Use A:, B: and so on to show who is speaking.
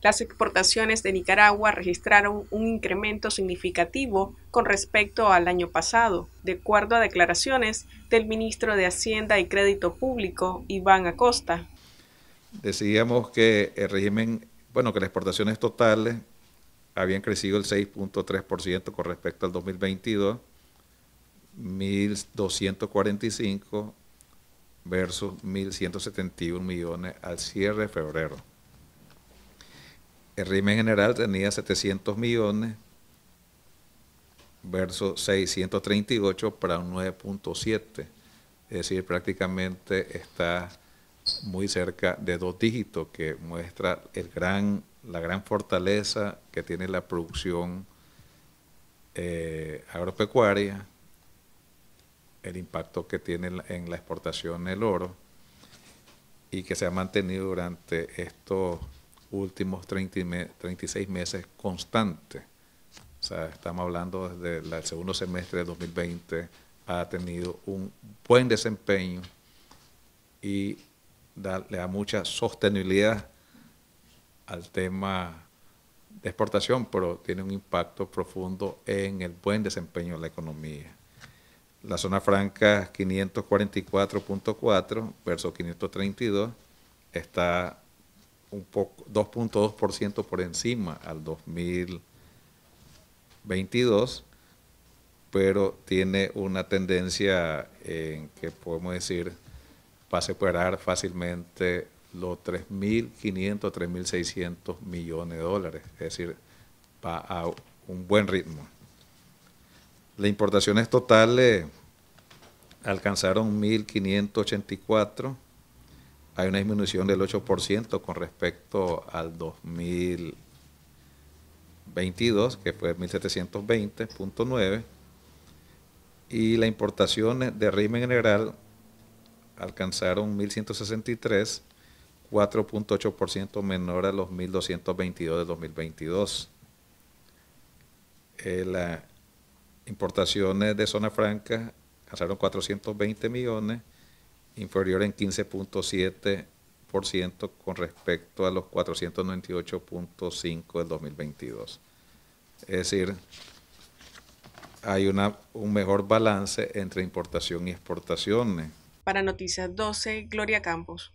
A: Las exportaciones de Nicaragua registraron un incremento significativo con respecto al año pasado, de acuerdo a declaraciones del ministro de Hacienda y Crédito Público, Iván Acosta.
B: Decíamos que el régimen, bueno, que las exportaciones totales habían crecido el 6.3% con respecto al 2022, 1.245 versus 1.171 millones al cierre de febrero. El régimen general tenía 700 millones versus 638 para un 9.7. Es decir, prácticamente está muy cerca de dos dígitos, que muestra el gran, la gran fortaleza que tiene la producción eh, agropecuaria, el impacto que tiene en la exportación del oro y que se ha mantenido durante estos últimos 36 meses constante. O sea, estamos hablando desde el segundo semestre de 2020, ha tenido un buen desempeño y le da mucha sostenibilidad al tema de exportación, pero tiene un impacto profundo en el buen desempeño de la economía. La zona franca 544.4 versus 532 está un poco 2.2% por encima al 2022, pero tiene una tendencia en que podemos decir va a superar fácilmente los 3.500, 3.600 millones de dólares, es decir, va a un buen ritmo. Las importaciones totales alcanzaron 1.584 hay una disminución del 8% con respecto al 2022, que fue 1720.9, y las importaciones de régimen general alcanzaron 1163, 4.8% menor a los 1222 de 2022. Eh, las importaciones de zona franca alcanzaron 420 millones, inferior en 15.7% con respecto a los 498.5 del 2022. Es decir, hay una, un mejor balance entre importación y exportaciones.
A: Para Noticias 12, Gloria Campos.